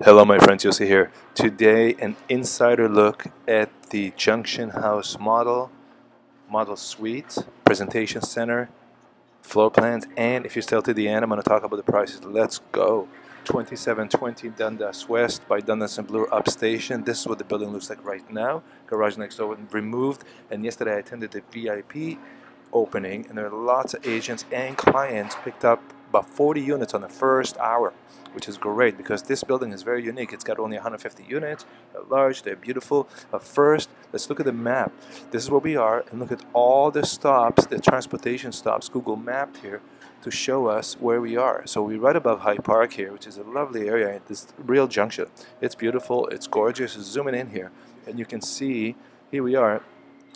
Hello my friends, Yossi here. Today an insider look at the Junction House model, model suite, presentation center, floor plans, and if you stay to the end, I'm going to talk about the prices. Let's go. 2720 Dundas West by Dundas and Bloor UP station. This is what the building looks like right now. Garage next door removed, and yesterday I attended the VIP opening, and there are lots of agents and clients picked up about 40 units on the first hour, which is great because this building is very unique. It's got only 150 units. They're large, they're beautiful. But first, let's look at the map. This is where we are, and look at all the stops, the transportation stops, Google mapped here to show us where we are. So we're right above High Park here, which is a lovely area, this real junction. It's beautiful, it's gorgeous. Zooming in here, and you can see, here we are,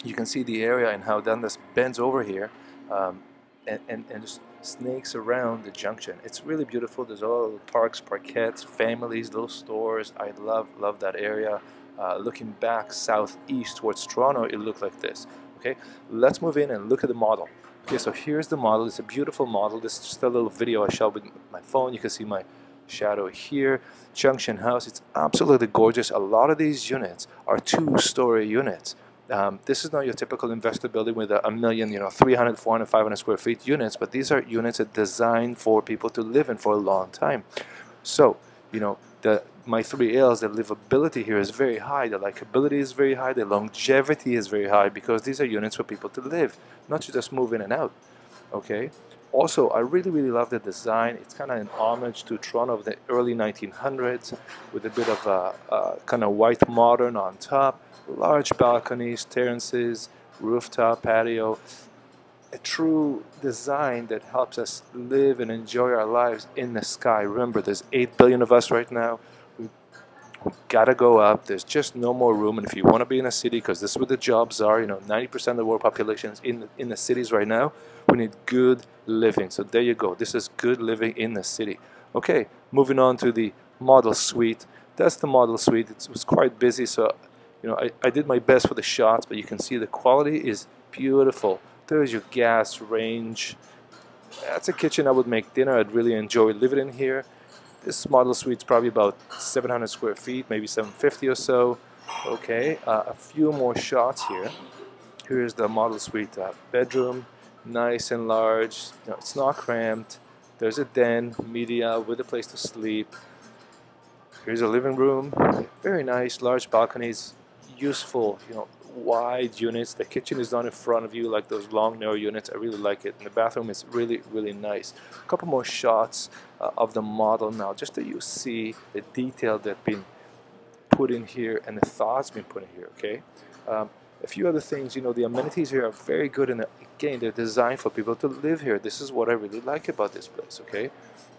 you can see the area and how Dundas bends over here um, and, and, and snakes around the junction. It's really beautiful. There's all parks, parkettes, families, little stores. I love, love that area. Uh, looking back southeast towards Toronto, it looked like this. Okay, let's move in and look at the model. Okay, so here's the model. It's a beautiful model. This is just a little video I shot with my phone. You can see my shadow here. Junction House, it's absolutely gorgeous. A lot of these units are two-story units. Um, this is not your typical investor building with a, a, million, you know, 300, 400, 500 square feet units, but these are units that designed for people to live in for a long time. So, you know, the my three L's, the livability here is very high, the likability is very high, the longevity is very high because these are units for people to live, not to just move in and out. Okay. Also, I really, really love the design. It's kind of an homage to Toronto of the early 1900s with a bit of a, a kind of white modern on top large balconies, terraces, rooftop patio, a true design that helps us live and enjoy our lives in the sky. Remember, there's 8 billion of us right now. We, gotta go up. There's just no more room. And if you want to be in a city, because this is where the jobs are, you know, 90% of the world population is in, in the cities right now, we need good living. So there you go. This is good living in the city. Okay, moving on to the model suite. That's the model suite. It was quite busy, so you know, I, I did my best for the shots, but you can see the quality is beautiful. There's your gas range. That's a kitchen I would make dinner. I'd really enjoy living in here. This model suite's probably about 700 square feet, maybe 750 or so. Okay, uh, a few more shots here. Here's the model suite uh, bedroom, nice and large. Know, it's not cramped. There's a den, media with a place to sleep. Here's a living room, very nice, large balconies, useful, you know, wide units. The kitchen is not in front of you like those long, narrow units. I really like it. And the bathroom is really, really nice. A couple more shots uh, of the model now, just so you see the detail that's been put in here and the thoughts been put in here, okay? Um, a few other things, you know, the amenities here are very good and again, they're designed for people to live here. This is what I really like about this place, okay?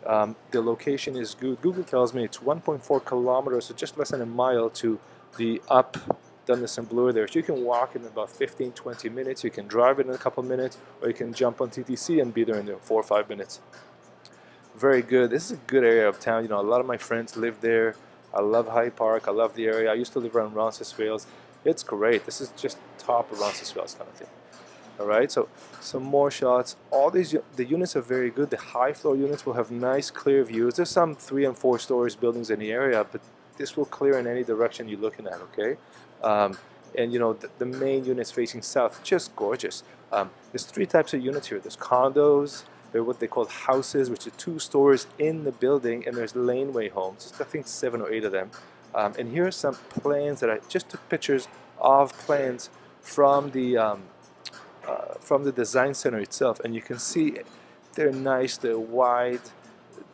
Um, the location is good. Google tells me it's 1.4 kilometers, so just less than a mile to the up Dundas and Bloor there. So you can walk in about 15, 20 minutes. You can drive it in a couple minutes, or you can jump on TTC and be there in four or five minutes. Very good. This is a good area of town. You know, a lot of my friends live there. I love High Park. I love the area. I used to live around Roncesvalles. It's great. This is just top of Roncesvalles kind of thing. All right, so some more shots. All these the units are very good. The high floor units will have nice clear views. There's some three and four stories buildings in the area, but this will clear in any direction you're looking at. Okay, um, and you know the, the, main units facing south, just gorgeous. Um, there's three types of units here. There's condos. There are what they call houses, which are two stories in the building, and there's laneway homes. I think seven or eight of them. Um, and here are some plans that I just took pictures of plans from the um, uh, from the design center itself, and you can see they're nice, they're wide,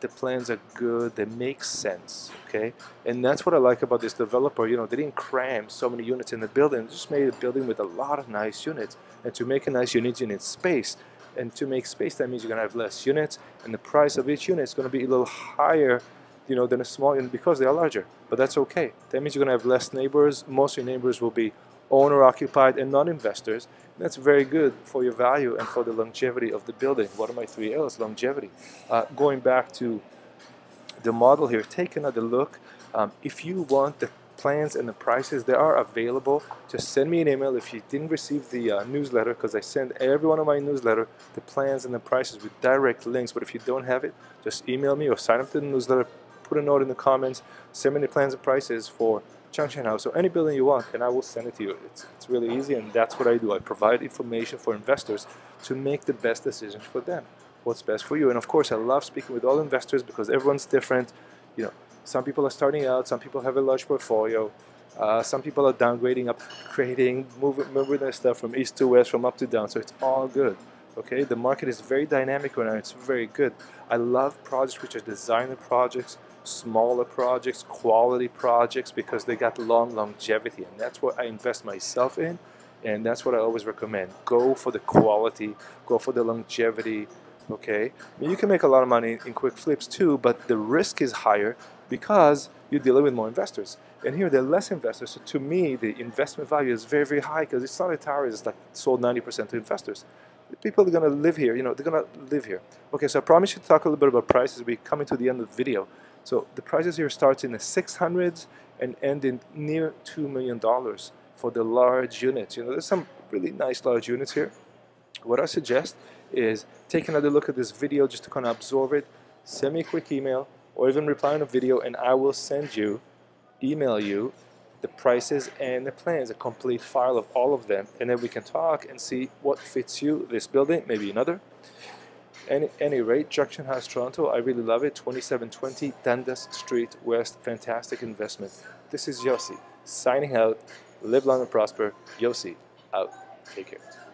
the plans are good, they make sense, okay? And that's what I like about this developer, you know, they didn't cram so many units in the building, they just made a building with a lot of nice units. And to make a nice unit, you need space. And to make space, that means you're gonna have less units, and the price of each unit is gonna be a little higher you know, than a small unit because they are larger. But that's okay. That means you're gonna have less neighbors. Most of your neighbors will be owner occupied and non-investors. That's very good for your value and for the longevity of the building. What are my three L's? Longevity. Uh, going back to the model here, take another look. Um, if you want the plans and the prices, they are available. Just send me an email if you didn't receive the uh, newsletter because I send every one of my newsletter the plans and the prices with direct links. But if you don't have it, just email me or sign up to the newsletter put a note in the comments, send me the plans and prices for Junction House or any building you want, and I will send it to you. It's, it's really easy, and that's what I do. I provide information for investors to make the best decisions for them. What's best for you, and of course, I love speaking with all investors because everyone's different. You know, some people are starting out, some people have a large portfolio. Uh, some people are downgrading, upgrading, moving, moving their stuff from east to west, from up to down. So it's all good. Okay, the market is very dynamic right now. It's very good. I love projects which are designer projects, smaller projects, quality projects because they got long longevity, and that's what I invest myself in, and that's what I always recommend. Go for the quality, go for the longevity. Okay, you can make a lot of money in quick flips too, but the risk is higher because you're dealing with more investors. And here there are less investors. So to me, the investment value is very, very high because it's not a tower it's like sold 90% to investors. People are going to live here, you know, they're going to live here. Okay, so I promise you to talk a little bit about prices. We're coming to the end of the video. So the prices here starts in the 600s and end in near $2 million for the large units. You know, there's some really nice large units here. What I suggest is take another look at this video just to kind of absorb it. Send me a quick email or even reply on a video and I will send you, email you the prices and the plans, a complete file of all of them, and then we can talk and see what fits you, this building, maybe another. Any, any rate, Junction House Toronto, I really love it, 2720 Dundas Street West, fantastic investment. This is Yossi, signing out, live long and prosper, Yossi, out, take care.